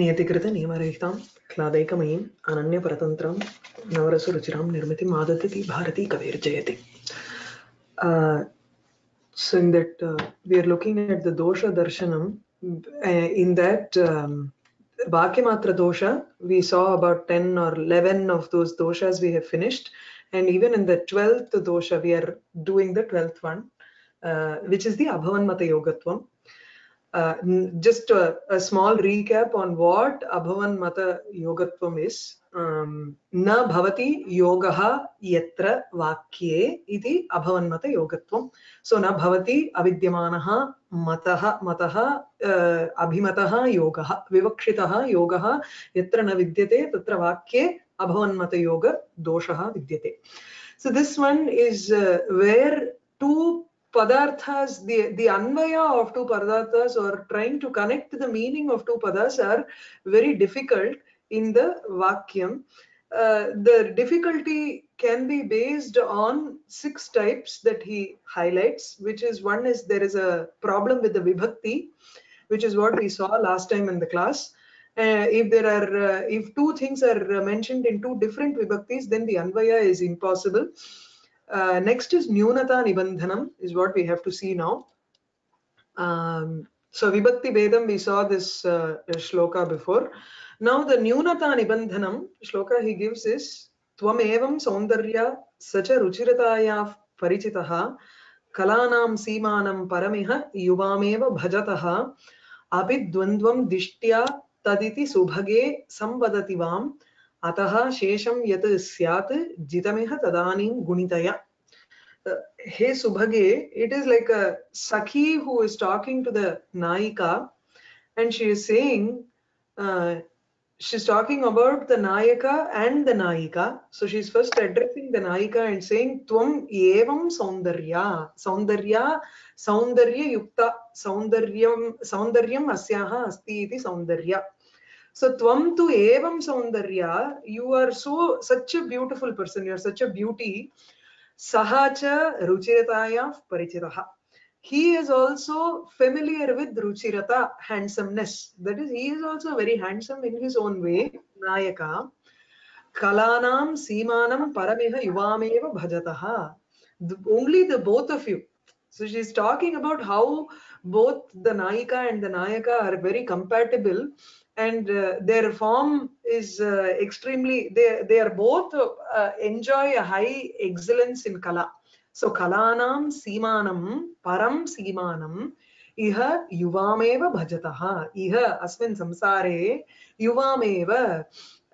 नियतिकृतनियमरहितां क्लादैकमयीम् अनन्यपरतन्त्रां नवरसरुचिरां निर्मितिम् आददति Bharti कविर्जयति Uh, so in that uh, we are looking at the dosha darshanam uh, in that um, Vakyamatra dosha we saw about 10 or 11 of those doshas we have finished and even in the 12th dosha we are doing the 12th one uh, which is the abhavanmata yogatvam uh, just a, a small recap on what abhavan mata yogatvam is. Um, na bhavati yogaha yatra vakye iti abhavan mata yogatvam. So na bhavati avidyamanaha matah matah uh, abhimatah yogaha vivakshitah yogaha yatra na vidyate tatra vakye abhavan mata yoga doshah vidyate. So this one is uh, where two padarthas, the, the anvaya of two padarthas or trying to connect the meaning of two padas are very difficult in the vakyam. Uh, the difficulty can be based on six types that he highlights, which is one is there is a problem with the vibhakti, which is what we saw last time in the class. Uh, if there are, uh, if two things are mentioned in two different vibhaktis, then the anvaya is impossible. Uh, next is Nyunata Nibandhanam is what we have to see now. Um, so Vibhakti Vedam, we saw this uh, shloka before. Now the Nyunata Nibandhanam shloka he gives is Tvam evam saundarya sacha ruchirataya parichitaha kalanam simanam paramiha yuvameva bhajataha api dvandvam dishtya taditi subhage samvadati vam अतः शेषं यत् स्यात् जितमिह तदानीं गुणितया Uh, hey subhage it is like a sakhi who is talking to the naika and she is saying uh, she's talking about the nayaka and the naika so she's first addressing the naika and saying tvam evam saundarya saundarya saundarya yukta saundaryam saundaryam asyaha asti iti saundarya so tvam tu evam saundarya you are so such a beautiful person you are such a beauty saha cha ruchirataya parichitaha he is also familiar with ruchirata handsomeness that is he is also very handsome in his own way nayaka kalanam simanam paramiha yuvameva bhajataha The- only the both of you so she's talking about how both the naika and the nayaka are very compatible and uh, their form is uh, extremely they they are both uh, enjoy a high excellence in kala. So kalanam simanam param simanam iha yuvameva bhajataha. Iha asmin samsare yuvameva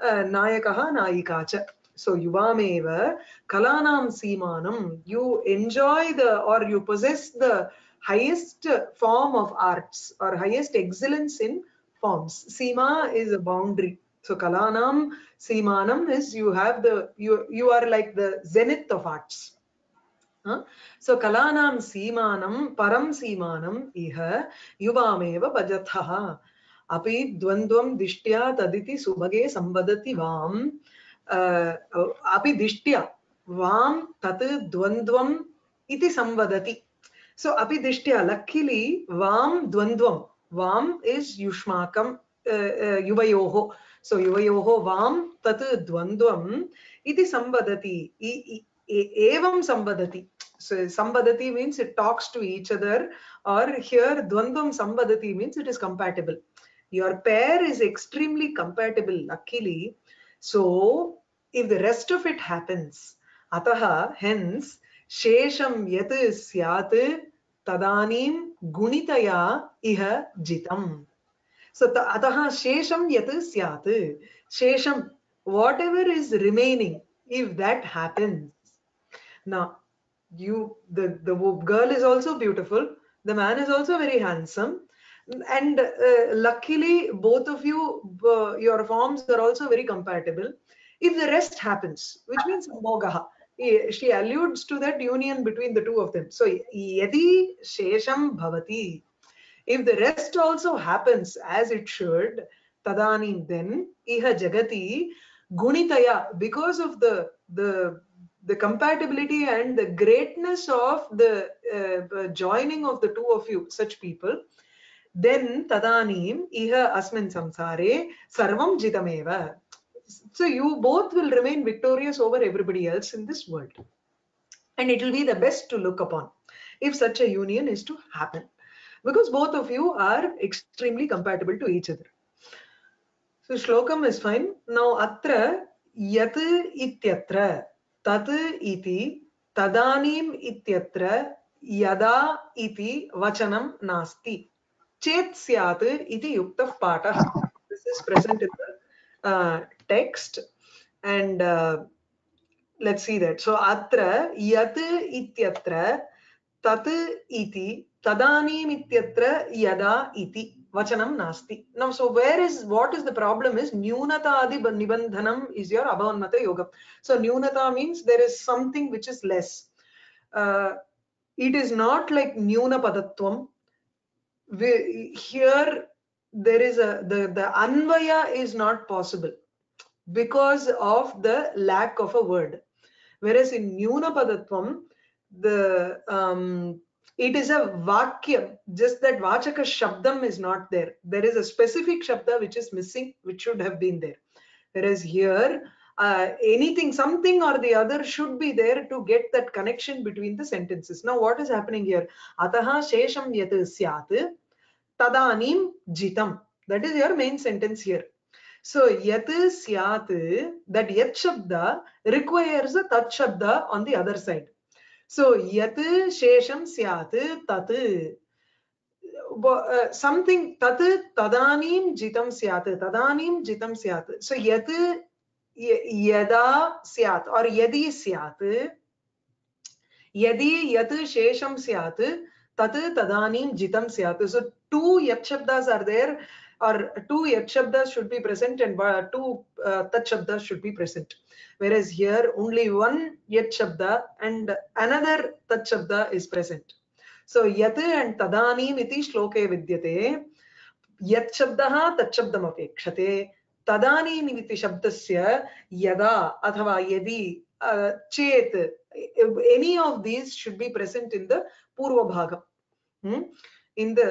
uh, nayakaha nayika cha so yuvameva kalanam simanam you enjoy the or you possess the highest form of arts or highest excellence in forms. Sima is a boundary. So Kalanam Simanam is you have the you you are like the zenith of arts. Huh? So Kalanam Simanam Param Simanam Iha Yuvameva Bajathaha Api Dvandvam Dishtya Taditi Subhage Sambadati Vam uh, Api Dishtya Vam Tat Dvandvam Iti Sambadati. So Api Dishtya luckily Vam Dvandvam Vam is Yushmakam uh, uh, Yuvayoho. So Yuvayoho Vam Tat Dvandvam Iti Sambadati. Evam Sambadati. So Sambadati means it talks to each other or here Dvandvam Sambadati means it is compatible. Your pair is extremely compatible luckily. So if the rest of it happens, Ataha hence Shesham Yat Syat Tadanim Gunitaya Iha Jitam. So ta- Ataha Shesham Yat Syat Shesham whatever is remaining if that happens now you the the girl is also beautiful the man is also very handsome and uh, luckily both of you uh, your forms are also very compatible if the rest happens which means mogaha she alludes to that union between the two of them. So yadi shesham bhavati. If the rest also happens as it should tadanim then iha jagati gunitaya. Because of the the the compatibility and the greatness of the uh, uh, joining of the two of you such people then tadanim iha asmin samsare sarvam jitameva. So you both will remain victorious over everybody else in this world. And it will be the best to look upon if such a union is to happen. Because both of you are extremely compatible to each other. So shlokam is fine. Now atra yat ityatra tat iti tadanim ityatra yada iti vachanam nasti. Chet syat iti yuktah patah. This is present in the uh, text and uh, let's see that. So atra yat ityatra tat iti tadanim ityatra yada iti vachanam nasti. Now, so where is what is the problem is nyunata adi nibandhanam is your abhavanmata yoga. So nyunata means there is something which is less. Uh, it is not like nyuna padatvam. We, here there is a the the anvaya is not possible because of the lack of a word. Whereas in nyuna padatvam, the um, it is a vakyam just that vachaka shabdam is not there. There is a specific shabda which is missing which should have been there. Whereas here uh, anything something or the other should be there to get that connection between the sentences. Now what is happening here? Ataha shesham yat syat tadanim jitam. That is your main sentence here so yat syat that yat shabda requires a tat shabda on the other side. So yat shesham syat tat something tat tadanim jitam syat tadanim jitam syat so yat yada syat or yadi syat yadi yat shesham syat tat tadanim jitam syat so two yat shabdas are there or two yat shabdas should be present and two uh, tat shabdas should be present whereas here only one yat shabda and another tat shabda is present so yat and tadanim iti shloke vidyate yat shabdah tat shabdam apekshate tadanim iti shabdasya yada athava yadi uh, chet any of these should be present in the purva bhagam hmm? in the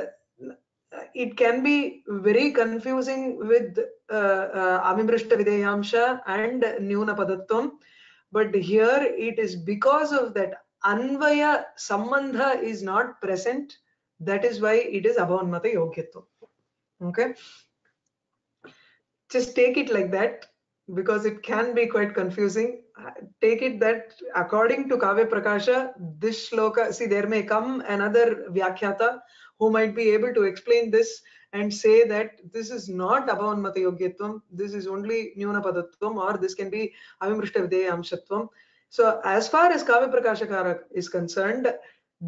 it can be very confusing with uh, uh, videyamsha and nyuna padatvam but here it is because of that anvaya sambandha is not present that is why it is abhavanmata yogyatvam okay? Just take it like that because it can be quite confusing. Take it that according to kavya prakasha this shloka see there may come another vyakhyata who might be able to explain this and say that this is not abhavanmata yogyatvam this is only nyuna padatvam or this can be avimrishta videya amshatvam so as far as kavya prakashakara is concerned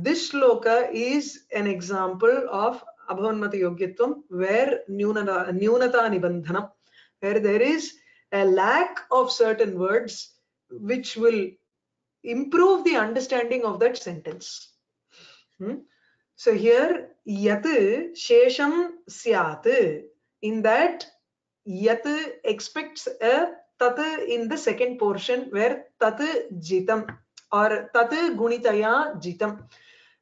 this shloka is an example of abhavanmata yogyatvam where nyunata nyunata nibandhanam where there is a lack of certain words which will improve the understanding of that sentence hmm? So here yat shesham syat in that yat expects a tat in the second portion where tat jitam or tat gunitaya jitam.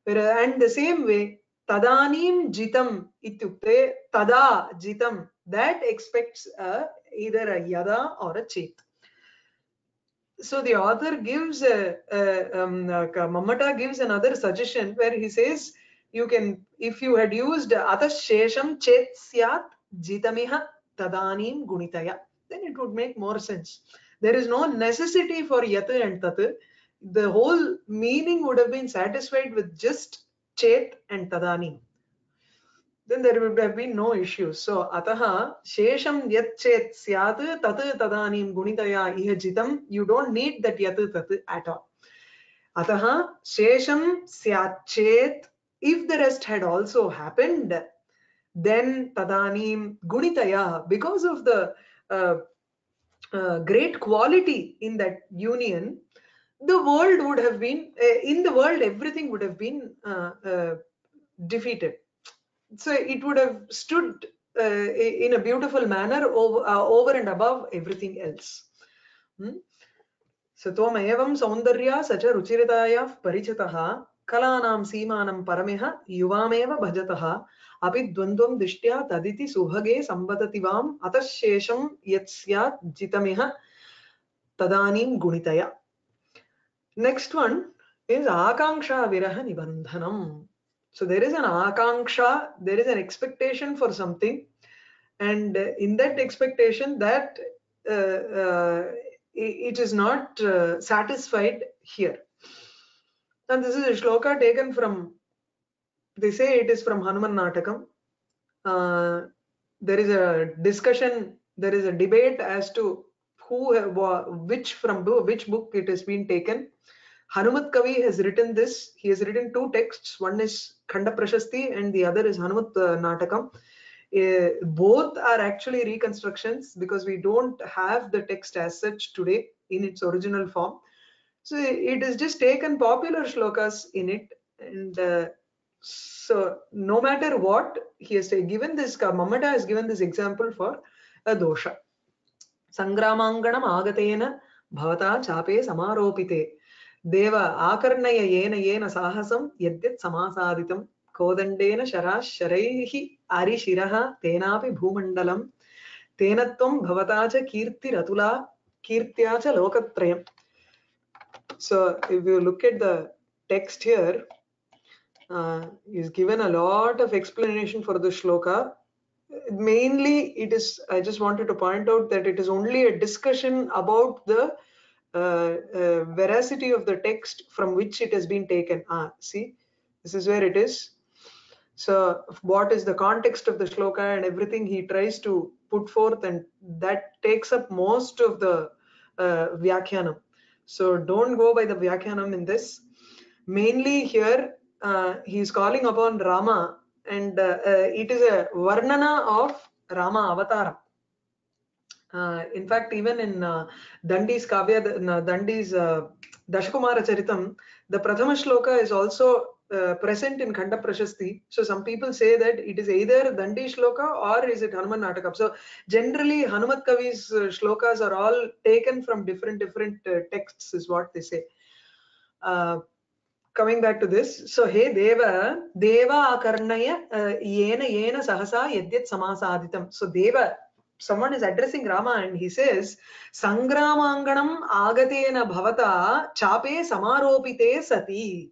And the same way tadanim jitam ityukte tada jitam that expects a, either a yada or a chet. So the author gives a, um, Mammata gives another suggestion where he says you can if you had used atashesham chet syat jitamiha tadanim gunitaya then it would make more sense there is no necessity for yat and tat the whole meaning would have been satisfied with just chet and tadanim then there would have been no issues. So ataha shesham yat chet syat tat tadanim gunitaya iha jitam. You don't need that yat tat at all. Ataha shesham syat chet. If the rest had also happened, then tadanim gunitaya because of the uh, uh, great quality in that union, the world would have been uh, in the world everything would have been defeated so it would have stood uh, in a beautiful manner over, uh, over and above everything else. Hmm? Evam saundarya sacha ruchiritaya parichataha kalanam seemanam parameha yuvameva bhajataha अपि द्वन्द्वं दृष्ट्या तदिति सुभगे सम्वदति वाम् अतः शेषं यत् स्यात् जितमिह तदानीं गुणितया next one is akanksha viraha nibandhanam so there is an akanksha there is an expectation for something and uh, in that expectation that uh, uh, i- it is not uh, satisfied here and this is a shloka taken from they say it is from hanuman natakam uh, there is a discussion there is a debate as to who which from which book it has been taken. Hanumat kavi has written this. He has written two texts. One is khanda prashasti and the other is hanumat uh, natakam uh, both are actually reconstructions because we don't have the text as such today in its original form so it is just taken popular shlokas in it. And uh, so no matter what he has given this Mammata has given this example for a dosha. Sangramanganam agatena bhavata chape samaropite. Deva akarnaya yena yena sahasam yadyat samasaditam కోదండేన శరాశరైః అరిశిరః తేనాపి భూమండలం తేన bhavata cha kirti ratula కీర్త్యా చ లోకత్రయం so if you look at the text here, uh, is given a lot of explanation for the shloka. Mainly it is i just wanted to point out that it is only a discussion about the uh, uh, veracity of the text from which it has been taken. Ah see this is where it is. So what is the context of the shloka and everything he tries to put forth and that takes up most of the uh, vyakhyanam so don't go by the vyakhyanam in this mainly here uh, he is calling upon rama and uh, uh, it is a varnana of Rama avataram. Uh, in fact, even in uh, Dandi's Kavya, Dandi's uh, Dashkumara Charitam, the Prathama Shloka is also uh, present in Khanda Prashasti. So some people say that it is either Dandi Shloka or is it Hanuman Natakam. So generally Hanumat Kavi's uh, shlokas are all taken from different different uh, texts is what they say. Uh, coming back to this so hey deva deva akarnaya uh, yena yena sahasa yadyat samasaditam so deva someone is addressing rama and he says sangramanganam agatena bhavata chape samaropite sati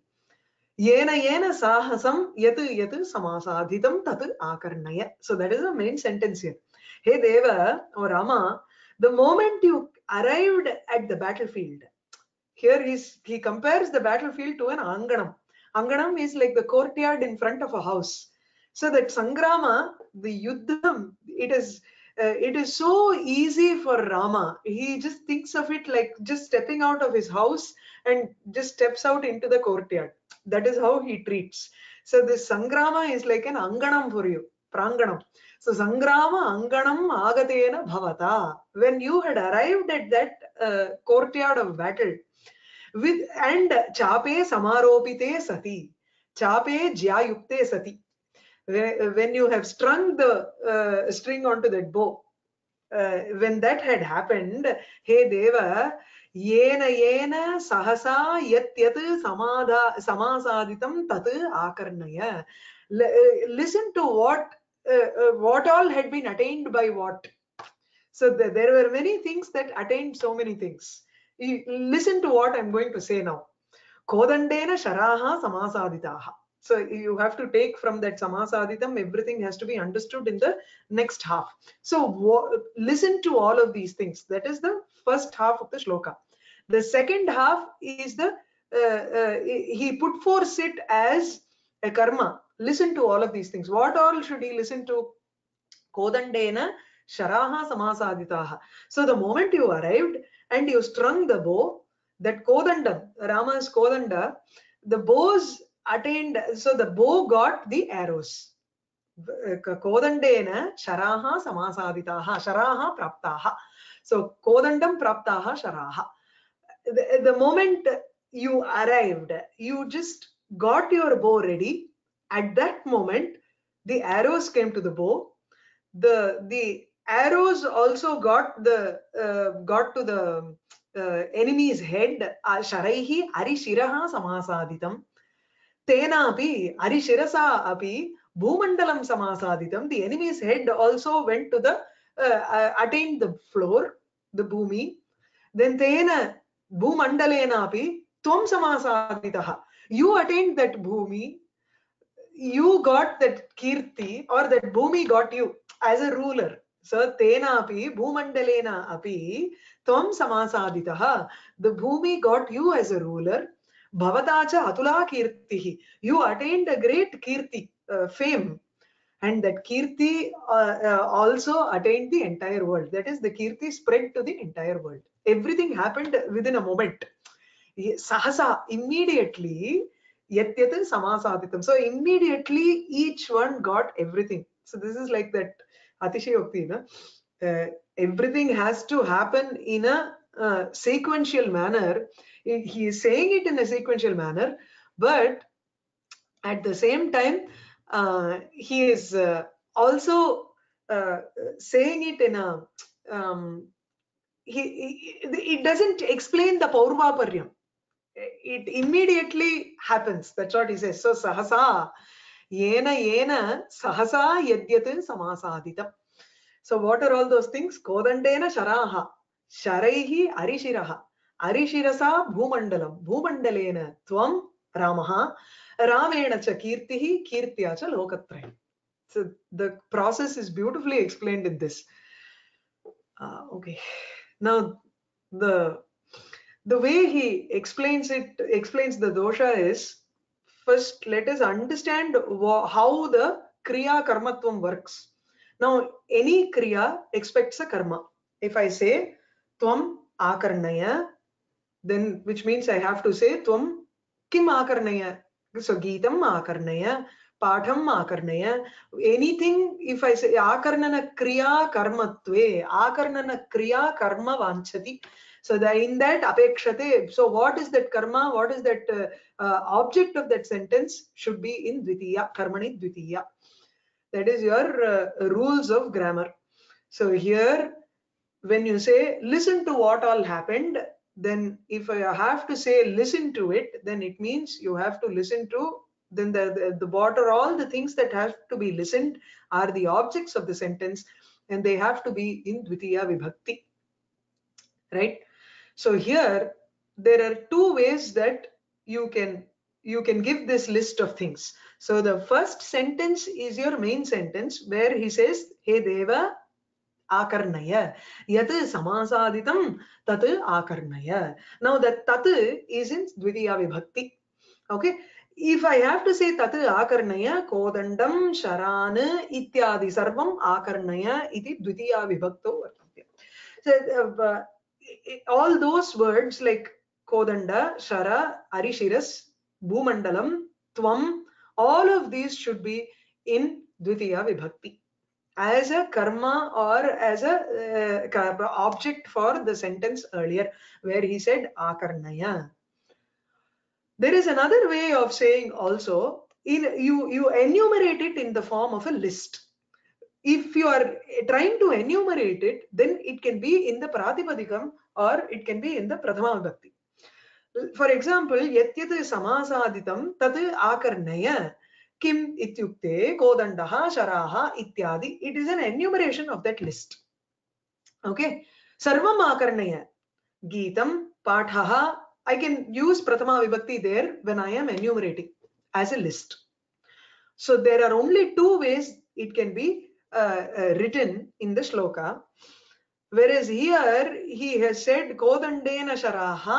so that is the main sentence here hey deva or rama the moment you arrived at the battlefield here he compares the battlefield to an anganam. Anganam is like the courtyard in front of a house. So that Sangrama, the Yuddham, it is uh, it is so easy for Rama. He just thinks of it like just stepping out of his house and just steps out into the courtyard. That is how he treats. So this Sangrama is like an Anganam for you, Pranganam. So Sangrama Anganam Agatena Bhavata. When you had arrived at that uh, courtyard of battle, with and chape samaropite sati chape jyayukte sati when you have strung the uh, string onto that bow uh, when that had happened hey deva yat yat samadha samasaditam tat akarnaya L- uh, listen to what what all had been attained by what. So th- there were many things that attained so many things. Listen to what i'm going to say now. Sharaha so you have to take from that samasaditam everything has to be understood in the next half. So listen to all of these things. That is the first half of the shloka. The second half is the uh, uh, he put forth it as a karma. Listen to all of these things. What all should he listen to? Kodandena sharaha samasaditaha so the moment you arrived and you strung the bow that kodandam rama's kodanda the bows attained so the bow got the arrows. Kodandena sharaha samasaditaha sharaha praptaha. So kodandam praptaha sharaha. The, the moment you arrived you just got your bow ready. At that moment the arrows came to the bow. The the arrows also got the uh, got to the uh, enemy's head. Sharaihi arishiraha samasaditam tenapi arishirasa api bhumandalam samasadhitam the enemy's head also went to the uh, uh attained the floor the bhumi then tena bhumandalena api tvam samasadhitah you attained that bhumi you got that kirti or that bhumi got you as a ruler. So tena api bhumandalena api tvam samasadhitah the bhumi got you as a ruler. Bhavatacha atula kirtihi. You attained a great kirti, uh, fame. And that kirti uh, uh, also attained the entire world. That is, the kirti spread to the entire world. Everything happened within a moment. Sahasa, immediately, yat yat samasaditam. So immediately each one got everything. So this is like that Atishayokti. Na? Uh, everything has to happen in a uh, sequential manner. He is saying it in a sequential manner, but at the same time, uh, he is uh, also uh, saying it in a um, he, he it doesn't explain the paurvaparyam it immediately happens. That's what he says. So sahasa yena yena sahasa yadyat samasaditam so what are all those things? Kodandena sharaha sharaihi arishiraha arishirasa bhumandalam bhumandalena tvam ramaha ramena cha kirtihi kirtya cha lokatrayam so the process is beautifully explained in this uh, okay now the the way he explains it explains the dosha is first let us understand how the kriya karmatvam works now any kriya expects a karma if i say tvam akarnaya then which means i have to say tvam kim akarnaya so geetam akarnaya patham akarnaya anything if i say akarnana kriya karmatve akarnana kriya karma vanchati so the, in that apekshate so what is that karma what is that uh, uh, object of that sentence should be in dvitiya karmani dvitiya. That is your uh, rules of grammar. So here when you say listen to what all happened then if i have to say listen to it then it means you have to listen to then the, the, the what are all the things that have to be listened are the objects of the sentence and they have to be in dvitiya vibhakti right? So here there are two ways that you can you can give this list of things. So the first sentence is your main sentence where he says hey deva akarnaya yat samasaditam tat akarnaya now that tat is in dvitiya vibhakti okay if i have to say tat akarnaya kodandam sharan ityadi sarvam akarnaya iti dvitiya vibhakto vartate so uh, all those words like kodanda shara arishiras bhumandalam tvam all of these should be in dvitiya vibhakti as a karma or as a uh, object for the sentence earlier where he said akarnaya. There is another way of saying also in you you enumerate it in the form of a list. If you are trying to enumerate it then it can be in the pratipadikam or it can be in the prathama vibhakti for example yatyat samasaditam tat akarnaya किम इत्युक्ते कोदंडः शराः इत्यादि. It is an enumeration of that list okay सर्वम आकर्णय. गीतम, पाठः I can use prathama vibhakti there when I am enumerating as a list so there are only two ways it can be written in the shloka where is here he has said कोदंडेन शराः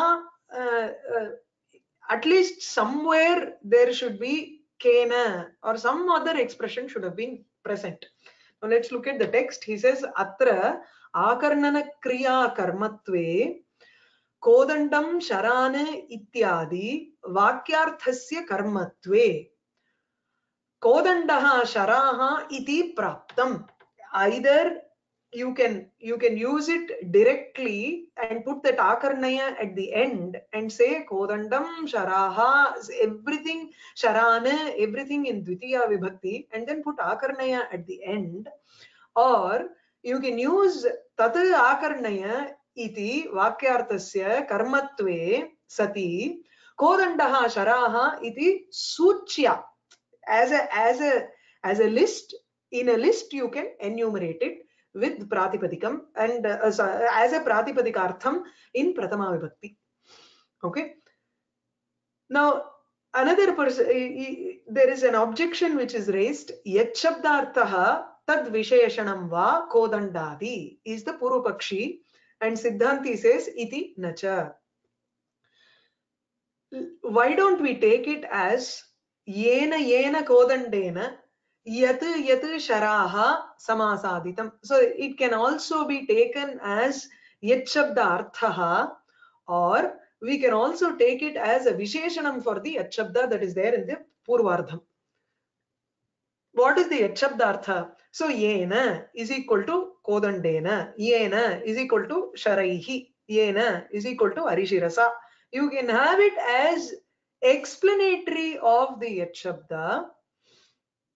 at somewhere there should be kena or some other expression should have been present. Now let's look at the text. He says atra akarnana kriya karmatve kodandam sharan ityadi vakyarthasya karmatve kodandaha sharaha iti praptam. Either you can you can use it directly and put that akarnaya at the end and say kodandam sharaha everything sharana everything in dvitiya vibhakti and then put akarnaya at the end. Or you can use tat akarnaya iti vakyartasya karmatve sati kodandaha sharaha iti suchya. As a as a as a list in a list you can enumerate it with pratipadikam and uh, as, a, pratipadikartham in pratama vibhakti. Okay? Now another person there is an objection which is raised yachabdartha tad visheshanam va kodandadi is the purvapakshi and siddhanti says iti nacha. Why don't we take it as yena yena kodandena yat yat sharaha samasaditam. So it can also be taken as yat or we can also take it as a visheshanam for the yat that is there in the purvardham. What is the yat so yena is equal to kodandena. Yena is equal to sharaihi. Yena is equal to arishirasa. You can have it as explanatory of the yat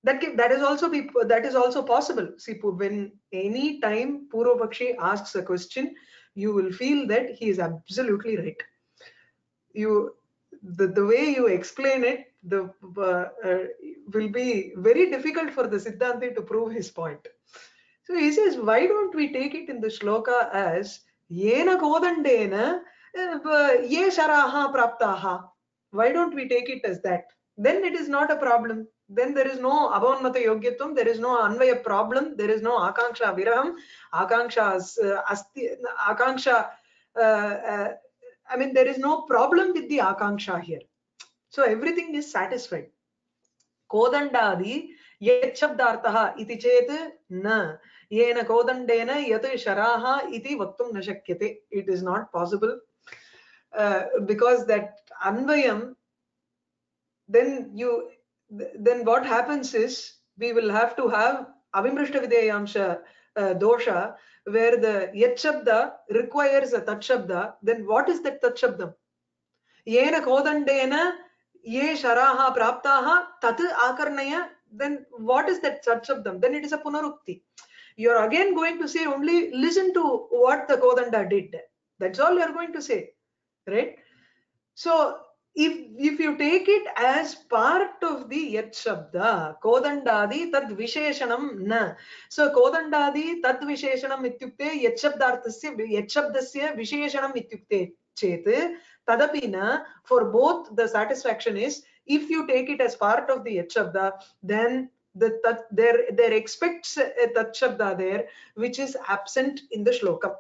that can, that is also be that is also possible. See when any time purvapakshi asks a question you will feel that he is absolutely right. You the, the way you explain it the uh, uh, will be very difficult for the siddhanti to prove his point. So he says why don't we take it in the shloka as yena kodandena ye sharaha praptaha. Why don't we take it as that? Then it is not a problem then there is no abhavanmata yogyatvam there is no anvaya problem there is no akanksha viraham. Akanksha uh, asti akanksha uh, uh, i mean there is no problem with the akanksha here. So everything is satisfied. Kodandadi yet shabdartah iti chet na. Yena kodandena yat sharaha iti vaktum na shakyate. It is not possible uh, because that anvayam then you then what happens is we will have to have avimrishta videyamsha uh, dosha where the shabda requires a tat then what is that tat shabdam yena kodandena ye sharaha praptaha tat akarnaya then what is that tat shabdam then it is a punarukti. You are again going to say only listen to what the kodanda did. That's all you are going to say right? So if if you take it as part of the yat shabda kodandadi tad visheshanam na so kodandadi tad visheshanam ityukte yat shabdarthasya yat shabdasya visheshanam ityukte chet tadapi na for both the satisfaction is if you take it as part of the yat shabda then the tat, there there expects a tat shabda there which is absent in the shlokam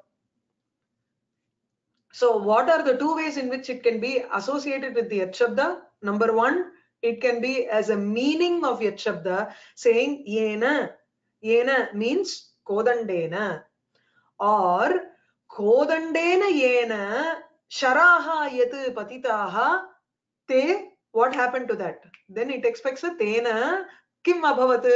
so what are the two ways in which it can be associated with the Yat Shabda? Number one, it can be as a meaning of Yat Shabda, saying Yena. Yena means Kodandena. Or Kodandena Yena Sharaha Yat Patitaha Te. What happened to that? Then it expects a Tena Kim Abhavat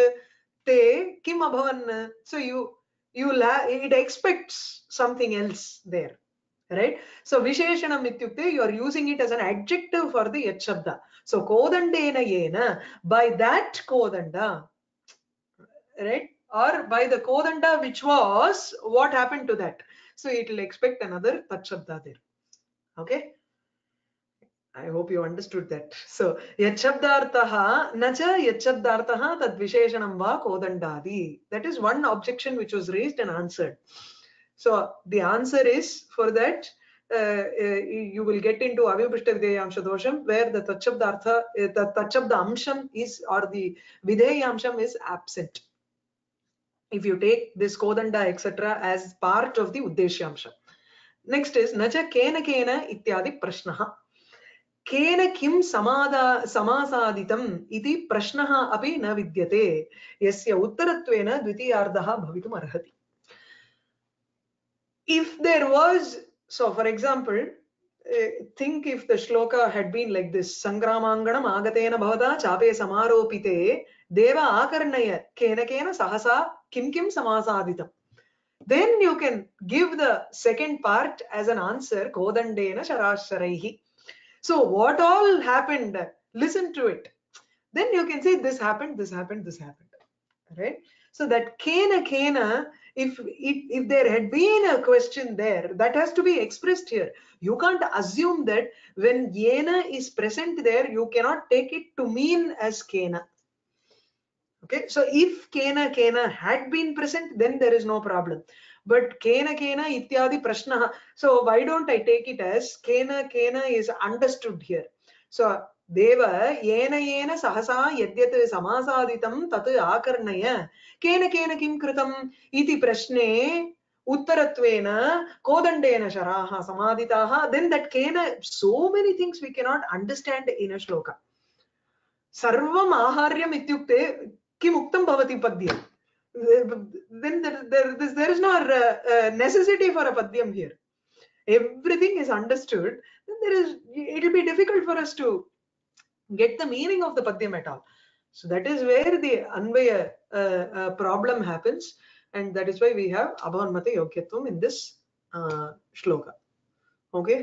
Te Kim Abhavan. So you you it expects something else there right so visheshanam ityukte you are using it as an adjective for the yat shabda so kodandena yena by that kodanda right or by the kodanda which was what happened to that so it will expect another tat shabda there okay I hope you understood that. So, yachabdartaha nacha yachabdartaha tad visheshanam va kodandadi. That is one objection which was raised and answered. So the answer is for that, uh, uh you will get into avimrishta videyamsha dosham where the tachabdartha, uh, the tachabda is or the videyamsham is absent. If you take this kodanda etc. as part of the uddeshyamsha. Next is naja kena kena ityadi prashnaha. केन किं समादा समासादितम् इति प्रश्नः अपि न Yesya यस्य उत्तरत्वेन द्वितीयार्धः भवितुम् अर्हति if there was so for example uh, think if the shloka had been like this sangramanganam agatena bhavata chape samaropite deva akarnaya kena kena sahasa kim kim samasaditam then you can give the second part as an answer kodandena sharasharaihi so what all happened? Listen to it. Then you can say this happened this happened this happened. Right? So that kena kena if, if if there had been a question there that has to be expressed here you can't assume that when yena is present there you cannot take it to mean as kena Okay, so if Kena Kena had been present, then there is no problem. But Kena Kena Ityadi Prashna. So why don't I take it as Kena Kena is understood here? So देव येन येन सहसा यद्यत् समासादितं तत् आकर्णय। केन केन किं कृतम्? इति प्रश्ने उत्तरत्वेन कोदण्डेन शराः समादिताः। Then that cane so many things we cannot understand in a shloka सर्वम् आहार्यम् इत्युक्ते किम् उक्तं भवति पद्ये then there, there, this, there is no uh, uh necessity for a padyam here. Everything is understood. Then there is it will be difficult for us to get the meaning of the padyam at all so that is where the anvaya uh, uh, problem happens and that is why we have abhavanmata yogyatvam in this uh, shloka okay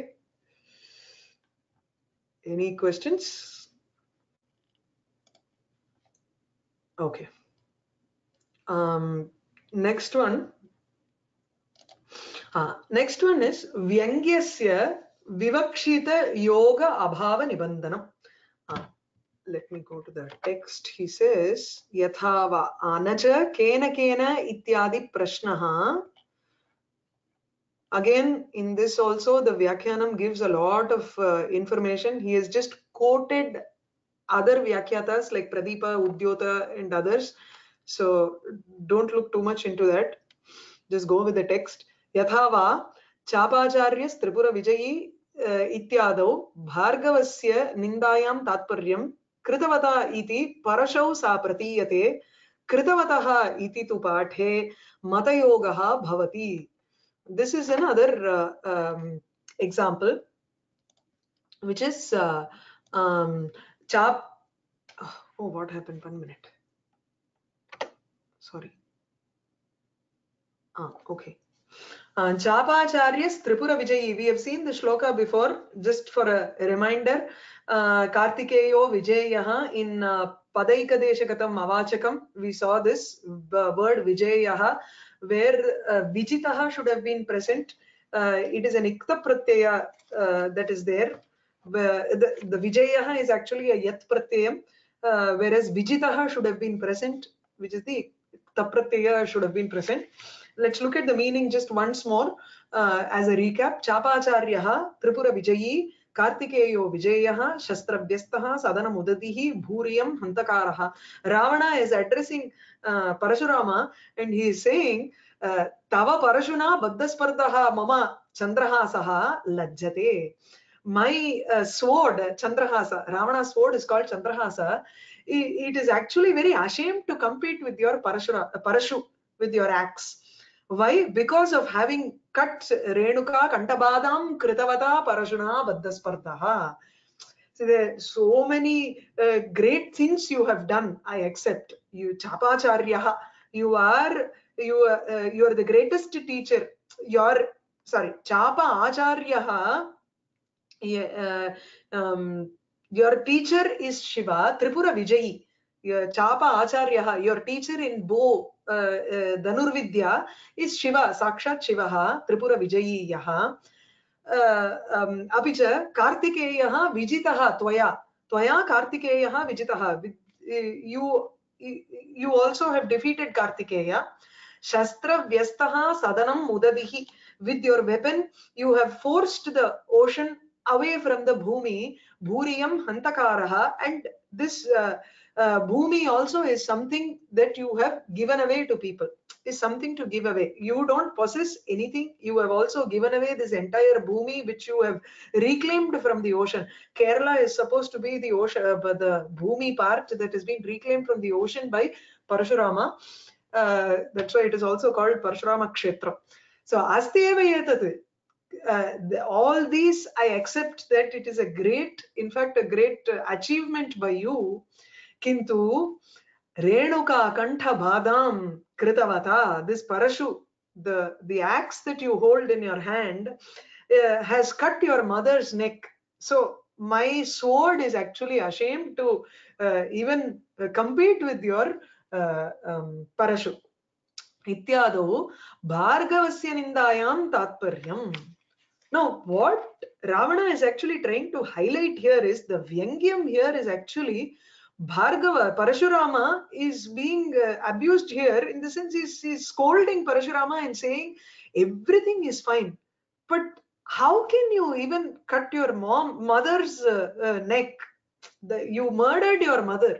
any questions Okay. Um, next one. Uh, next one is Vyangyasya Vivakshita Yoga Abhava Nibandanam. Let me go to the text. He says, Yathava Anaja Kena Kena Ityadi Prashnaha. Again, in this also, the Vyakyanam gives a lot of uh, information. He has just quoted other Vyakyatas like Pradipa, Udyota, and others. So don't look too much into that. Just go with the text. Yathava Tripura Vijayi uh, ityadau bhargavasya nindayam tatparyam कृतवता इति परशौ सा प्रतीयते। कृतवतः इति तु पाठे मतयोगः भवति। This is another example which is Chap O what happen one minute sorry okay uh, Chapacharyas Tripura Vijayi. We have seen the shloka before, just for a reminder. Uh, Kartikeyo Vijayaha in uh, Padaikadeshakatam Avachakam. We saw this word Vijayaha, where uh, Vijitaha should have been present. Uh, it is an Ikta Pratyaya uh, that is there. The, the Vijayaha is actually a Yat Pratyayam, uh, whereas Vijitaha should have been present, which is the Tapratyaya should have been present let's look at the meaning just once more uh, as a recap chapacharyaha tripura vijayi कार्तिकेयो विजयः शस्त्रव्यस्तः सदनमुदतिः भूरियं हन्तकारः ravana is addressing uh, parashurama and he is saying uh, tava parashuna baddhaspardha mama chandrahasah lajjate my uh, sword chandrahasa ravana's sword is called chandrahasa it, it is actually very ashamed to compete with your parashura parashu with your axe why? Because of having cut renuka kantabadam kritavata parashuna baddhaspardha so there so many uh, great things you have done i accept. You chapacharya you are you uh, you are the greatest teacher. Your sorry chapa acharya uh, um, your teacher is shiva tripura vijayi your chapa acharya your teacher in bow uh, uh, dhanurvidya is shiva sakshat shiva tripura vijayi yaha अपि च कार्तिकेयः विजितः त्वया त्वया कार्तिकेयः विजितः you you also have defeated kartikeya shastravyastah sadanam udadihi with your weapon you have forced the ocean away from the bhumi bhuriyam hantakaraha and this uh, uh, bhumi also is something that you have given away to people. Is something to give away. You don't possess anything. You have also given away this entire bhumi which you have reclaimed from the ocean. Kerala is supposed to be the ocean uh, the bhumi part that has been reclaimed from the ocean by parashurama. Uh, that's why it is also called parashurama kshetra. So uh, the, all these i accept that it is a great in fact a great uh, achievement by you किन्तु रेणुका कण्ठबाधां कृतवता this parashu the axe that you hold in your hand has cut your mother's neck so my sword is actually ashamed to even compete with your parashu इत्यादौ भार्गवस्य निन्दायां तात्पर्यम् no what ravana is actually trying to highlight here is the vyangyam here is actually Bhargava, Parashurama is being uh, abused here in the sense he's, he's scolding Parashurama and saying everything is fine. But how can you even cut your mom mother's uh, uh, neck? The, you murdered your mother.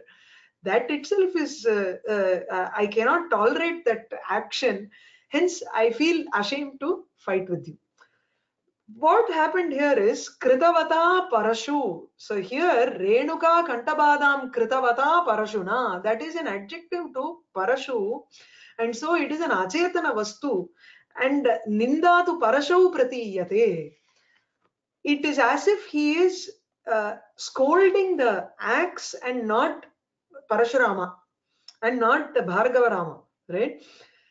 That itself is, uh, uh, I cannot tolerate that action. Hence, I feel ashamed to fight with you what happened here is kritavata parashu. So here renuka kantabadam kritavata parashuna that is an adjective to parashu and so it is an achetana vastu and ninda tu parashau pratiyate. It is as if he is uh, scolding the axe and not parashurama and not the bhargavarama right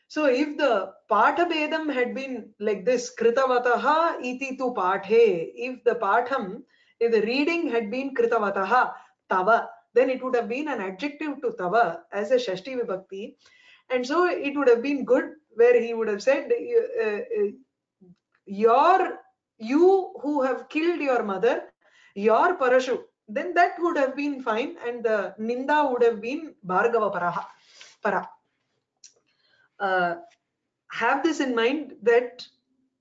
so if the Pathabedam had been like this, Kritavataha iti tu pathe, if the Patham, if the reading had been Kritavataha, Tava, then it would have been an adjective to Tava as a Shashti Vibhakti. And so it would have been good where he would have said, uh, uh, your, you who have killed your mother, your Parashu, then that would have been fine and the Ninda would have been Bhargava Paraha. Para. Uh, have this in mind that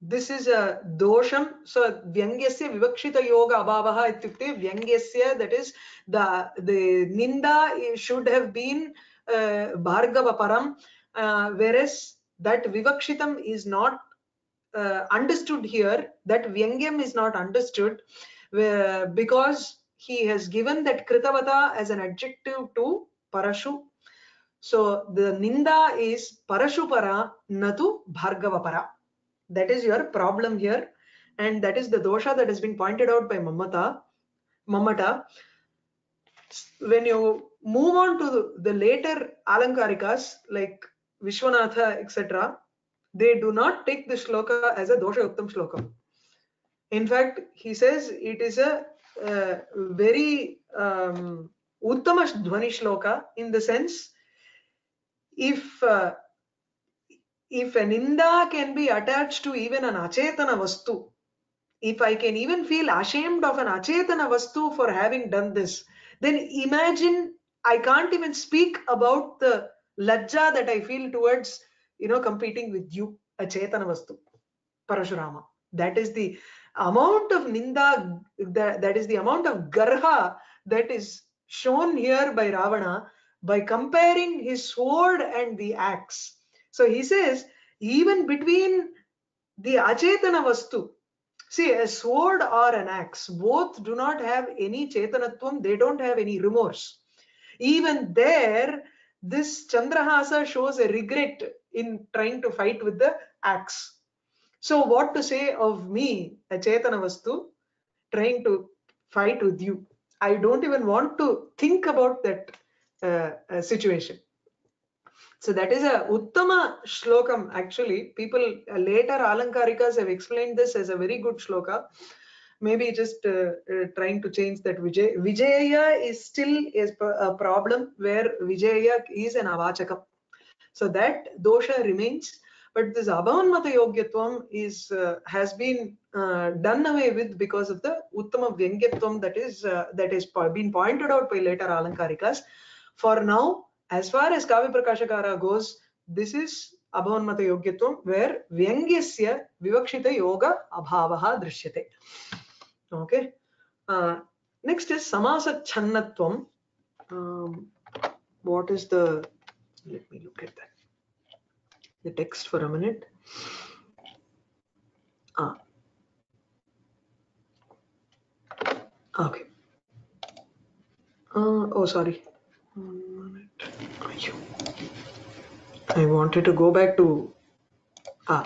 this is a dosham so vyangyasya vivakshita yoga abhavaha ityukte vyangyasya that is the the ninda should have been uh, bhargava param uh, whereas that vivakshitam is not uh, understood here that vyangyam is not understood because he has given that kritavata as an adjective to parashu so the ninda is parashupara natu bhargavapara. That is your problem here. And that is the dosha that has been pointed out by Mammata. Mammata. When you move on to the, the later Alankarikas like Vishwanatha, etc., they do not take the shloka as a dosha uttam shloka. In fact, he says it is a uh, very um, uttama dhvani shloka in the sense if uh, if an ninda can be attached to even an achetana vastu if i can even feel ashamed of an achetana vastu for having done this then imagine i can't even speak about the lajja that i feel towards you know competing with you a chetana vastu parashurama. That is the amount of ninda that, that is the amount of garha that is shown here by ravana by comparing his sword and the axe. So he says, even between the achetana vastu, see a sword or an axe, both do not have any chetanatvam, they don't have any remorse. Even there, this Chandrahasa shows a regret in trying to fight with the axe. So what to say of me, a chetana vastu, trying to fight with you? I don't even want to think about that situation. So that is a Uttama Shlokam. Actually, people uh, later Alankarikas have explained this as a very good shloka. Maybe just uh, uh, trying to change that Vijay. Vijaya is still is a problem where Vijaya is an avachakam. So that dosha remains. But this Abhavanmata Yogyatvam is uh, has been done away with because of the Uttama Vyangyatvam that is that is been pointed out by later Alankarikas. For now, as far as Kavya Prakashakara goes, this is Abhavanmata Yogyatvam where Vyangyasya Vivakshita Yoga Abhavaha Drishyate. Okay. Uh, next is Samasa Channatvam. Um, what is the, let me look at that. The text for a minute. Ah. Okay. Uh, oh, sorry. I wanted to go back to ah.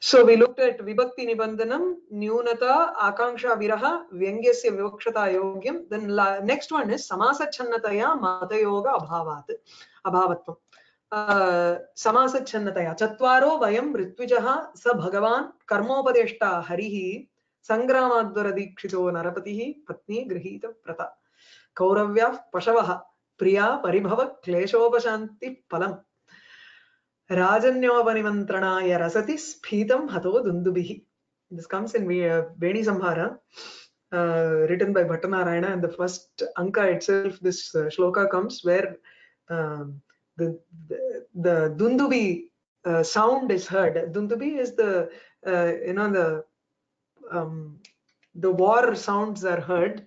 So we looked at Vibhakti Nibandhanam, Nyunata, Akanksha Viraha, Vyangyasya Vivakshata Yogyam. Then la, next one is Samasachannataya Matayoga Abhavat, Abhavatvam. Uh, Samasachannataya. Chatvaro Vayam Ritvijaha Sa Bhagavan Karmopadeshta Harihi Sangramadvara Dikshito Narapatihi Patni Grihita Hato dundubihi. This comes in Veni Samhara. uh, written by Bhattanarayana, and the first anka itself, this uh, shloka comes where um, the, the the dundubi uh, sound is heard. Dundubi is the uh, you know the um, the war sounds are heard,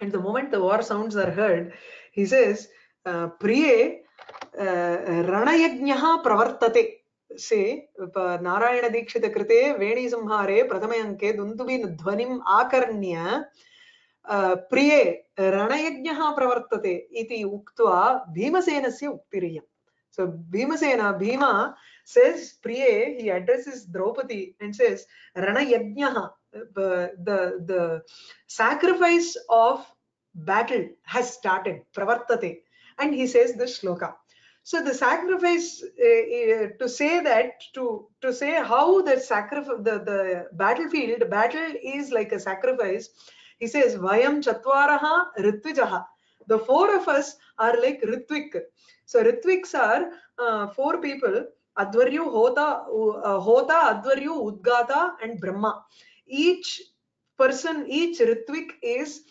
and the moment the war sounds are heard, he says, uh, "Priye uh, ranayajnyaha pravartate." से नारायणदीक्षितकृते वेणीसंहारे प्रथमे अङ्के दुन्दुबिन् ध्वनिम् आकर्ण्य प्रिये रणयज्ञः प्रवर्तते इति उक्त्वा भीमसेनस्य उक्तिरियम् so bhimasena bhima says priye he addresses draupadi and says rana the, the the sacrifice of battle has started pravartate. And he says this shloka. So the sacrifice uh, uh, to say that to to say how the sacrifice the the battlefield battle is like a sacrifice he says vayam chatvaraha ritvijaha. The four of us are like ritvik so ritviks are uh, four people advaryu hota uh, hota advaryu udgata and brahma. Each person each ritvik is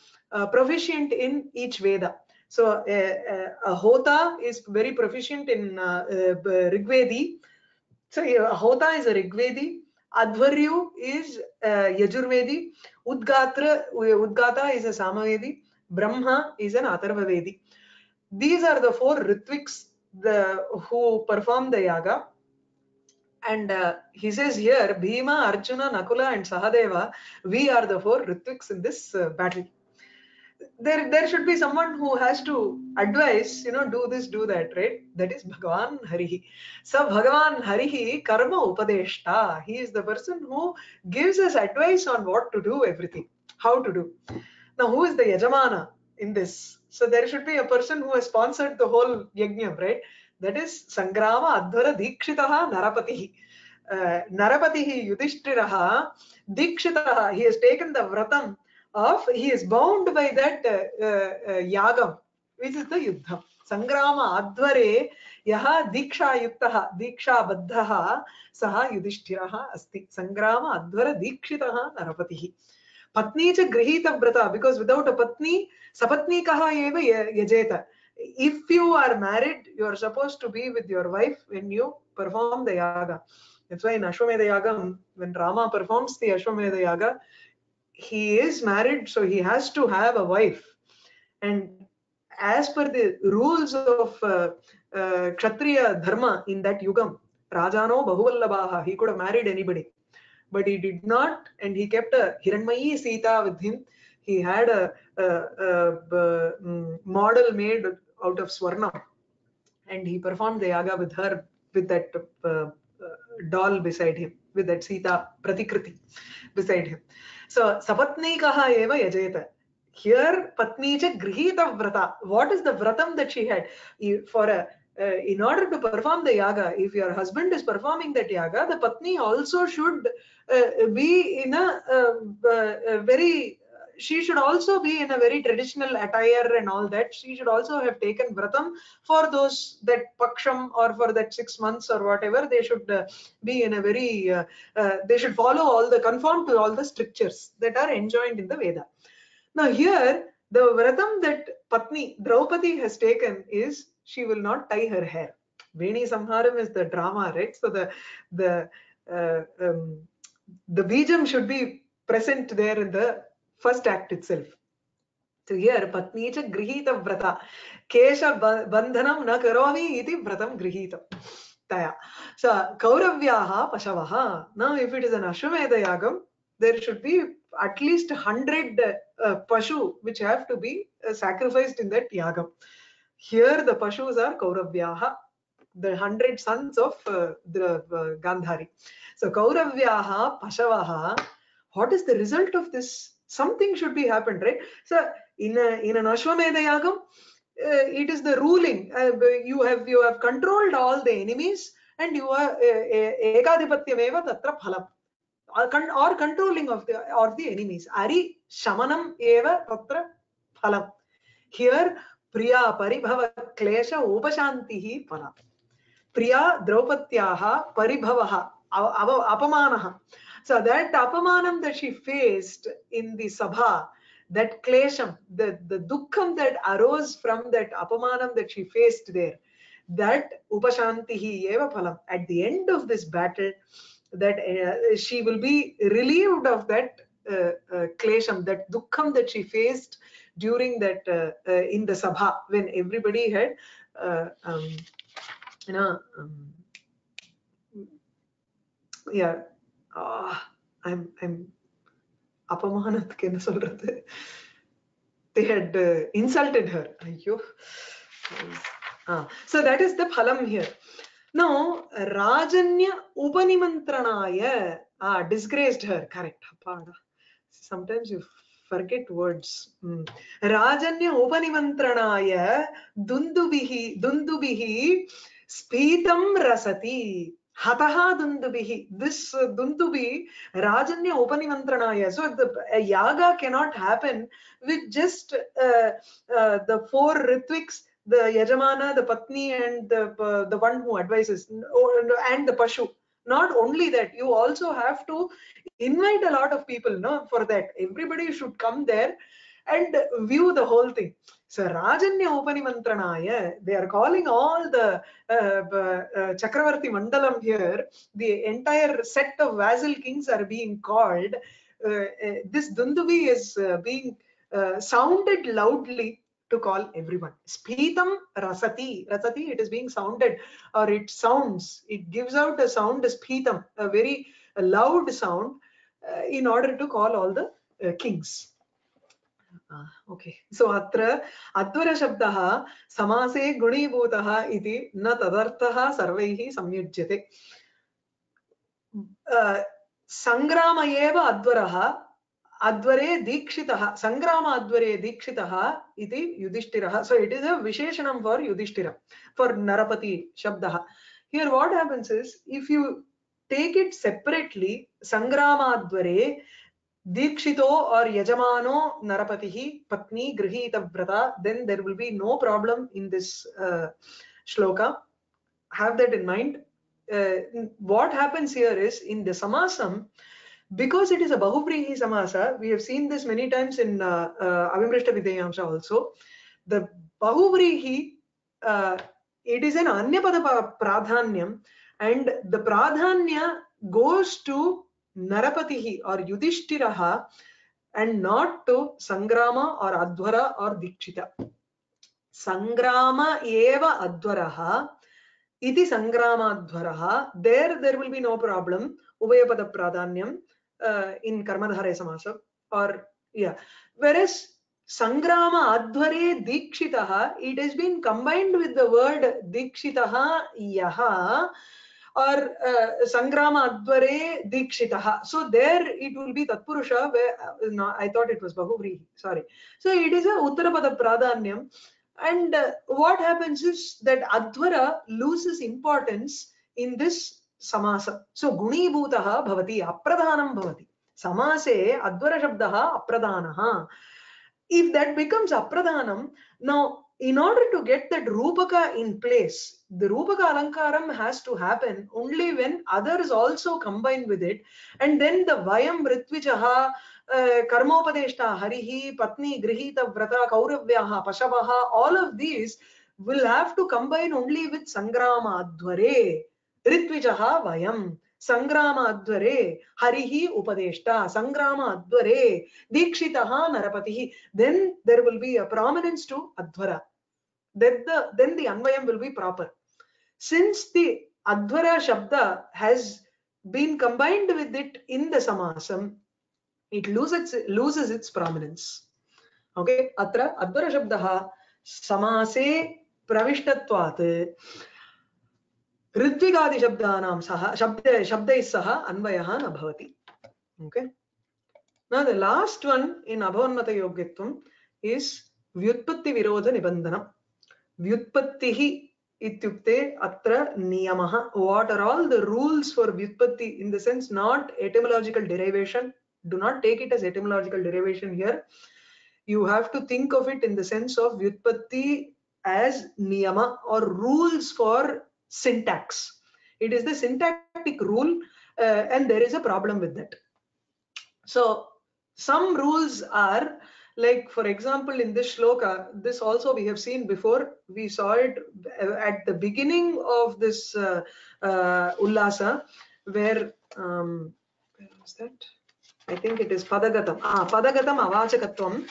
proficient in each veda. So uh, a hota is very proficient in uh, uh, rigvedi. So a hota is a rigvedi. Advaryu is uh, yajurvedi. Udgatra udgata is a samavedi. Brahma is an atharvavedi. These are the four ritviks the who perform the yaga. And uh, he says here bhima arjuna nakula and sahadeva we are the four ritviks in this uh, battle there there should be someone who has to advise you know do this do that right? That is bhagavan harihi so bhagavan harihi karma upadeshta. He is the person who gives us advice on what to do everything how to do. Now who is the yajamana in this? So there should be a person who has sponsored the whole yajna right? That is sangrama adhara dikshitaha narapatihi. Uh, narapatihi yudhishthiraha dikshitaha he has taken the vratam of he is bound by that uh, uh, yagam which is the yuddham. Sangrama advare yaha diksha yuktah diksha baddhah saha yudhishthirah asti. Sangrama advara dikshitah narapatihi. Patni cha grihita vrata because without a patni sapatnikah eva yajeta. If you are married you are supposed to be with your wife when you perform the yaga. That's why in ashwamedha yagam when rama performs the ashwamedha yaga he is married so he has to have a wife. And as per the rules of uh, uh, kshatriya dharma in that yugam rajano bahuvallabhaha he could have married anybody. But he did not and he kept a hiranmayi sita with him. He had a, a, a, a um, model made out of swarna. And he performed the yaga with her with that uh, uh, doll beside him with that sita pratikriti beside him so sapatnikaha eva yajeta here patni cha grihita vrata what is the vratam that she had for a uh, in order to perform the yaga if your husband is performing that yaga the patni also should uh, be in a, uh, very she should also be in a very traditional attire and all that. She should also have taken vratam for those that paksham or for that six months or whatever they should uh, be in a very uh, uh, they should follow all the conform to all the strictures that are enjoined in the veda. Now here the vratam that patni draupadi has taken is she will not tie her hair. Veni samharam is the drama right? So the the um, the bijam should be present there in the first act itself. So here, patni cha grihita vrata. Kesha bandhanam na iti vratam grihita. Taya. So, kauravyaha pashavaha. Now, if it is an ashwamedha yagam, there should be at least 100 uh, pashu which have to be uh, sacrificed in that yagam. Here, the pashus are kauravyaha, the 100 sons of uh, the uh, Gandhari. So, kauravyaha pashavaha. What is the result of this something should be happened right? So in a in an ashwamedha yagam uh, it is the ruling. Uh, you have you have controlled all the enemies and you are uh, ekadipatyam eva tatra phalam. Or controlling of the or the enemies. Ari shamanam eva tatra phalam. Here priya paribhava klesha upashantihi phalam. Priya draupatyaha paribhavaha ava- ava- apamanaha. So that apamanam that she faced in the sabha, that klesham, the, the dukkham that arose from that apamanam that she faced there, that upashantihi eva phalam. At the end of this battle, that uh, she will be relieved of that uh, uh, klesham, that dukkham that she faced during that uh, uh, in the sabha when everybody had uh, um, you know um, yeah ah i'm i'm அபமானத்துக்கு என்ன சொல்றது they had uh, insulted her ஐயோ ah so that is the phalam here now rajanya upanimantranaya ah disgraced her correct அப்பாடா sometimes you forget words mm. rajanya upanimantranaya dundubihi dundubihi sphitam rasati hataha dundubihi this uh, dundubi rajanya upanimantranaya so the a yaga cannot happen with just uh, uh, the four ritviks the yajamana the patni and the uh, the one who advises and the pashu. Not only that you also have to invite a lot of people no for that. Everybody should come there and view the whole thing so rajanya upanimantranaya they are calling all the uh, uh, chakravarti mandalam here. The entire set of vassal kings are being called. Uh, uh, this dundubi is uh, being uh, sounded loudly to call everyone. Spitam rasati. Rasati it is being sounded or it sounds. It gives out a sound spitam a very loud sound in order to call all the kings okay so अत्र अध्वरशब्दः समासे गुणीभूतः इति न तदर्थः सर्वैः संयुज्यते. सङ्ग्राम एव अध्वरः, अध्वरे दीक्षितः सङ्ग्राम अध्वरे दीक्षितः इति युधिष्ठिरः. So it is a विशेषणं फार् युधिष्ठिर फार् नरपति शब्दः. Here what happens is if you take it separately Dikshito or Yajamano Narapatihi Patni Grihita Vrata, then there will be no problem in this uh, shloka. Have that in mind. Uh, what happens here is in the samasam, because it is a bahuvrihi samasa, we have seen this many times in uh, uh, Avimrishta also. The bahuvrihi, uh, it is an anyapada pradhanyam and the pradhanya goes to नरपति और युधिष्ठि and not to संग्राम और अध्वर और दीक्षित संग्राम एव अध्वर इति संग्रामाध्वर there there will be no problem उभय पद प्राधान्यम इन कर्मधारे समास और या वेरस संग्राम अध्वरे Dixit it is been combined with the word Dixit यहा or uh, Sangrama Advare Dikshitaha. So there it will be Tatpurusha where uh, no, I thought it was Bahuvri. Sorry. So it is a Uttarapada Pradhanyam. And uh, what happens is that Advara loses importance in this samasa. So Guni Bhutaha Bhavati Apradhanam Bhavati. Samase Advara Shabdaha Apradhanaha. If that becomes Apradhanam, now in order to get that rupaka in place, the rupaka alankaram has to happen only when others also combine with it. And then the vayam ritvijaha, uh, karmopadeshta harihi, patni grihita vrata kauravyaha pashavaha, all of these will have to combine only with sangrama adhvare. ritvijaha vayam. Sangrama adhvare harihi upadeshta sangrama adhvare dikshitaha narapatihi then there will be a prominence to adhvara then the then the anvayam will be proper. Since the adhvara shabda has been combined with it in the samasam it loses loses its prominence. Okay? atra adhvara shabdah samase pravishtatvat ऋत्विकादिशब्दानां सह, शब्द, शब्दैः सह अन्वयः न okay not last one in अभवन्मतयोग्यत्वम् is व्युत्पत्तिविरोधनिबन्धनम् व्युत्पत्तिः इत्युक्ते अत्र नियमः. What are all the rule for vyutpatti in the sense not etymological derivation do not take it as etymological derivation here you have to think of it in the sense of vyutpatti as niyama or rules syntax. It is the syntactic rule uh, and there is a problem with that. So some rules are like for example in this shloka this also we have seen before. We saw it at the beginning of this uh, uh, ullasa where um, where was that? I think it is padagatam. Ah padagatam avachakatvam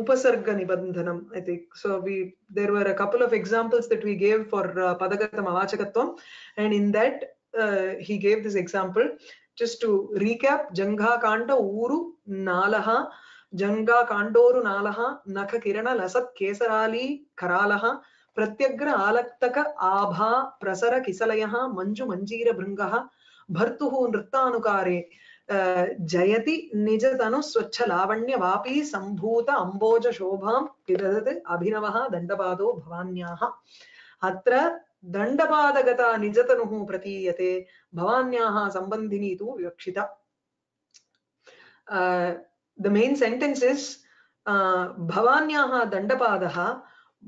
upasarga nibandhanam i think so we there were a couple of examples that we gave for uh, padagatam avachakatvam and in that uh, he gave this example just to recap jangha kanda uru nalaha janga kandoru nalaha nakha kirana lasat kesarali karalaha ప్రత్యగ్ర ఆలక్తక ఆభా ప్రసర కిసలయ మంజు మంజీర భృంగ భర్తు నృత్తానుకారే जयति निजतनु स्वच्छलावण्यवापी सम्भूत अम्बोजशोभां पिदधत् अभिनवः दण्डपादो भवान्याः अत्र दण्डपादगता निजतनुः प्रतीयते भवान्याः सम्बन्धिनी तु विवक्षिता द मेन् सेण्टेन्स् इस् भवान्याः दण्डपादः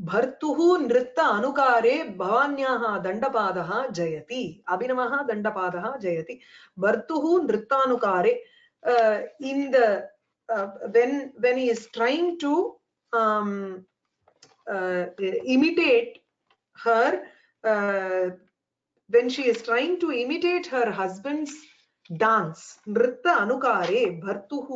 भर्तुः नृत्त अनुकारे भवान्याः दण्डपादः जयति। अभिनवः दण्डपादः जयति। भर्तुः नृत्तानुकारे in the when when is trying to imitate her when she is trying to imitate her husband's dance नृत्त अनुकारे भर्तुः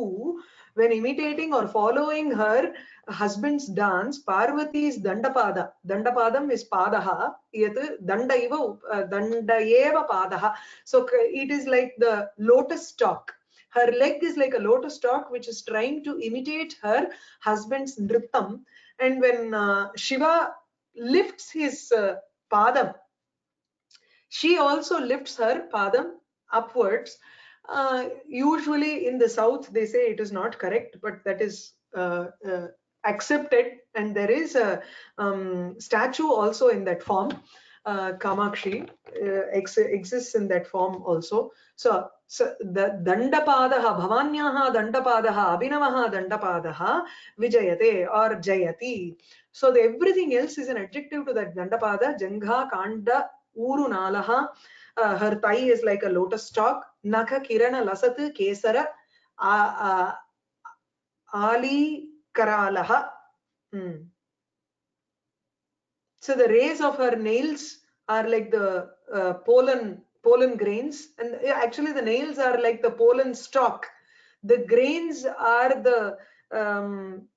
when imitating or following her husband's dance parvati's dandapada dandapadam is padaha yat danda iva uh, danda eva padaha. So it is like the lotus stalk. Her leg is like a lotus stalk which is trying to imitate her husband's nrittam and when uh, shiva lifts his uh, padam she also lifts her padam upwards. Uh, usually in the south, they say it is not correct, but that is uh, uh, accepted. And there is a um, statue also in that form. Uh, Kamakshi uh, ex exists in that form also. So, so the Dandapadaha, Bhavanyaha Dandapadaha, Abhinavaha Dandapadaha, Vijayate or Jayati. So the, everything else is an adjective to that Dandapada, Jangha, Kanda, Uru Nalaha, her thigh is like a lotus stalk. Uh, uh, Ali Karalaha. Hmm. So the rays of her nails are like the uh, pollen pollen grains, and actually the nails are like the pollen stalk. The grains are the um,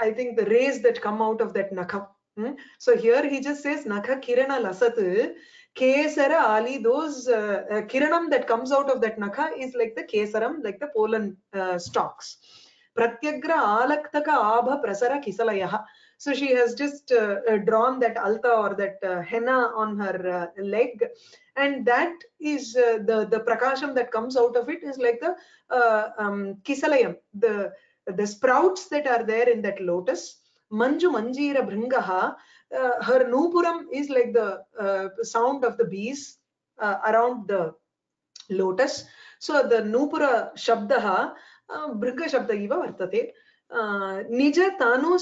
I think the rays that come out of that nakha. Hmm? So here he just says nakha kirana lasat kesara ali. Those uh, uh, kiranam that comes out of that nakha is like the kesaram, like the pollen uh, stalks. Pratyagra alaktaka abha prasara kisalayaha. So she has just uh, uh, drawn that alta or that uh, henna on her leg, and that is the the prakasham that comes out of it is like the um, kisalayam, the the sprouts that are there in that lotus. Manju manjira bringaha. Uh, her nupuram is like the uh, sound of the bees uh, around the lotus so the nupura shabdaha brigha shabda iva Nijatano nija tanu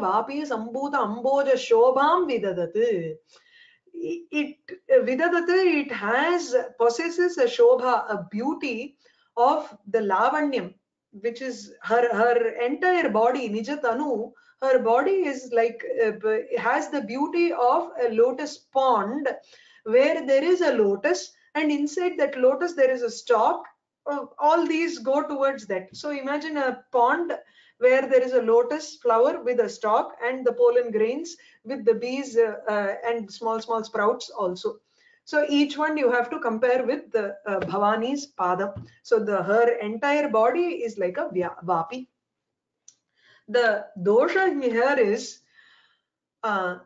vapi sambhuta amboja shobham vidadat it vidadat it has possesses a shobha a beauty of the lavanyam which is her her entire body Nijatano her body is like uh, has the beauty of a lotus pond where there is a lotus and inside that lotus there is a stalk. Uh, all these go towards that. So imagine a pond where there is a lotus flower with a stalk and the pollen grains with the bees uh, uh, and small small sprouts also. So each one you have to compare with the uh, bhavani's pada so the her entire body is like a vapi the dosha here is uh,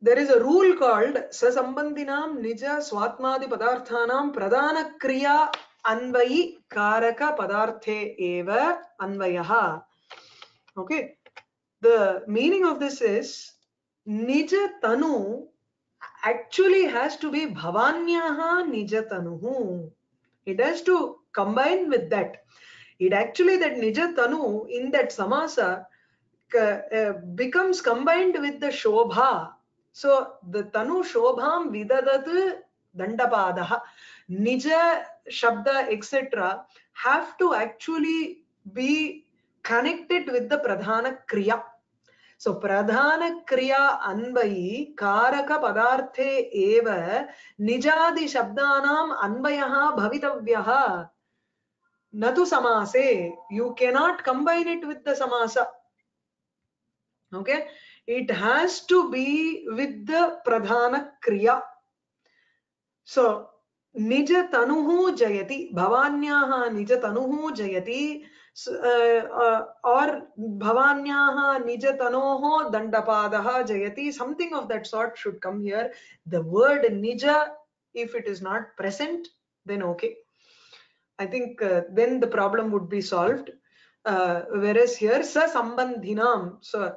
there is a rule called sasambandhinam nija swatmadi padarthanam pradana kriya anvayi karaka padarthe eva anvayaha. Okay. The meaning of this is nija tanu actually has to be bhavanyaha nija tanuhu. It has to combine with that. It actually that nija tanu in that samasa Uh, uh, becomes combined with the shobha So the Tanu Shobham Vidadat Dandapadaha, Nija, Shabda, etc. have to actually be connected with the Pradhana Kriya. So Pradhana Kriya Anvayi Karaka Padarte Eva Nijadi Shabdanam Anvayaha Bhavitavyaha Natu Samase. You cannot combine it with the Samasa. Okay? It has to be with the Pradhana Kriya. So Nija Tanuhu Jayati, Bhavanyaha Nija Tanuhu Jayati, s- uh, uh, or Bhavanyaha Nija Tanoho Dandapadaha Jayati, something of that sort should come here. The word Nija, if it is not present, then okay. I think uh, then the problem would be solved. Uh, whereas here, sa sambandhinam, so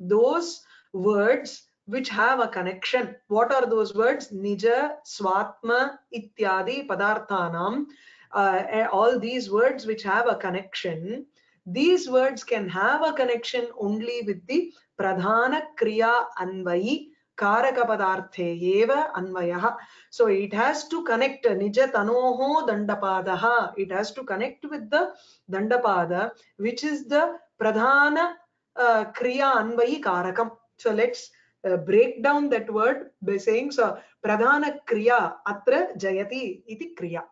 those words which have a connection. What are those words? Nija, swatma, ityadi, padarthanam. Uh, all these words which have a connection. These words can have a connection only with the pradhana kriya anvayi karaka padarthe eva anvayah. So it has to connect nija tanoho dandapadaha. It has to connect with the dandapada, which is the pradhana uh, kriya anvayi karakam. So let's uh, break down that word by saying so pradhana kriya atra jayati iti kriya.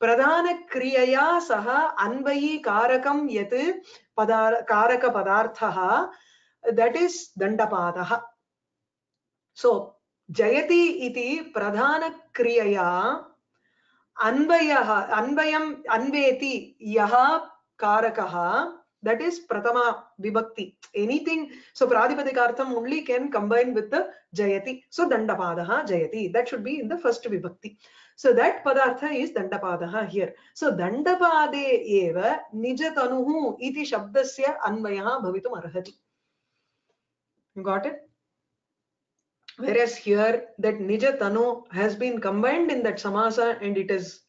प्रधान क्रियया सह अन्वयी कारकं यत् पदार कारकपदार्थः that is दण्डपादः सो जयति इति प्रधान क्रियया अन्वयः, अन्वयम्, अन्वेति यः कारकः that is प्रथमा विभक्ति. Anything so प्रातिपदिकार्थम् ओन्ली कैन कम्बैन् वित् जयति. सो दण्डपादः जयति. That should be in the first विभक्ति. सो दट पदार्थ इज़ दण्डपादः हियर सो दण्डपादे एव निजतनुः इति शब्दस्य अन्वयः भवितुम् अर्हति got it whereas here that nijatanu has been combined in that samasa and it is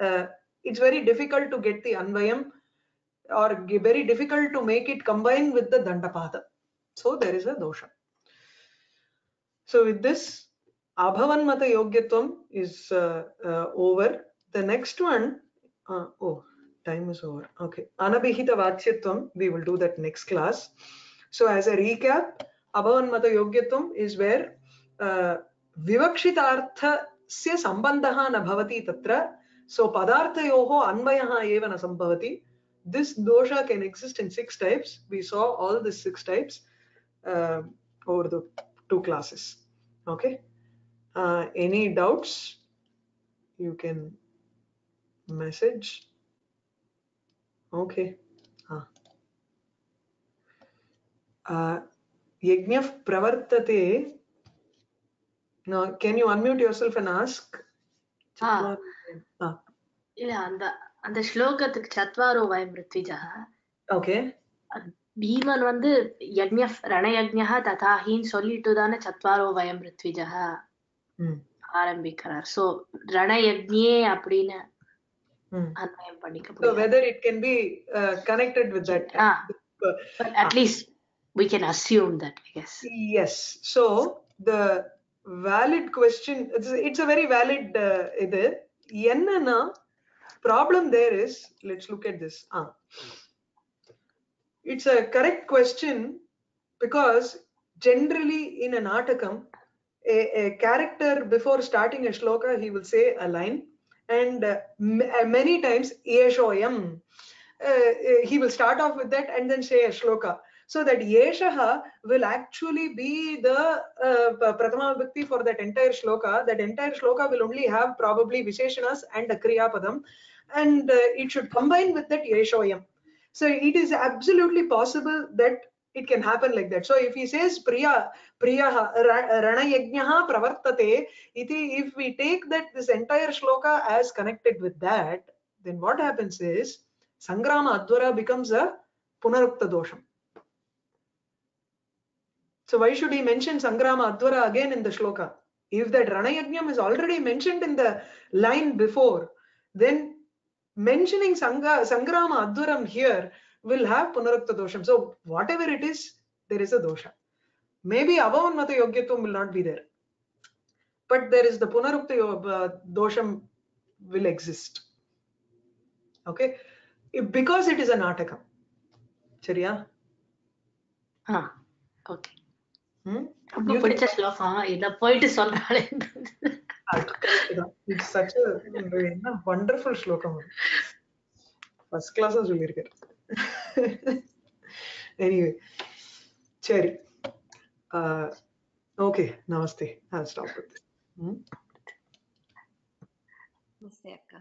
uh, it's very difficult to get the anvayam or very difficult to make it combine with the dandapada so there is a dosha. So with this abhavan mata yogyatvam is uh, uh, over. The next one uh, oh time is over. Okay. Anabhihita vachyatvam we will do that next class. So as a recap abhavan mata yogyatvam is where विवक्षितार्थस्य सम्बन्धः न भवति तत्र, सो पदार्थयोः अन्वयः एव न सम्भवति. This दोष can exist in six types we saw all this six types over the two classes okay any doubts you can message okay यज्ञः प्रवर्तते now can you unmute yourself and ask Ah. ah. இல்ல அந்த அந்த ஸ்லோகத்துக்கு சத்வாரோ வயம் ரித்விஜः okay Bheeman வந்து யஜ்ஞ ரணயஜ்ஞா ததாஹின்னு சொல்லிட்டு தானே சத்வாரோ வயம் ரித்விஜः mm. ஆரம்பிக்கிறார் சோ ரணயஜ்ஞே அப்படின்னு Mm. அன்வயம் பண்ணிக்க so முடியும் whether it can be uh, connected with that Ah. At least we can assume that I guess Yes. So the valid question, it's, it's a very valid uh, இது என்னன்னா problem there is, let's look at this. Ah. It's a correct question because generally in a natakam, a, a character before starting a shloka, he will say a line and uh, m- uh, many times yeshoyam. Uh, uh, he will start off with that and then say a shloka so that yeshaha will actually be the uh, pratama for that entire shloka. That entire shloka will only have probably visheshanas and a kriya padam. And uh, it should combine with that yeshoyam. So it is absolutely possible that it can happen like that. So if he says priya priya ranayajnaha pravartate iti if we take that this entire shloka as connected with that then what happens is sangrama advara becomes a punarukta dosham so why should he mention Sangrama Advara again in the shloka? If that Ranayajnam is already mentioned in the line before, then mentioning Sangha, Sangrama Advaram here will have Punarukta Dosham. So whatever it is, there is a dosha. Maybe Abhavanmata Yogyatvam will not be there. But there is the Punarukta uh, Dosham will exist. Okay? Because it is a Natakam. Chariya? Huh. Okay. ரொம்ப பிடிச்ச ஸ்லோகம் இத போயிட்டு சொல்றாளே it's such என்ன wonderful ஸ்லோகம் first கிளாஸா சொல்லியிருக்காரு எனிவே சரி okay namaste I stop with this namaste அக்கா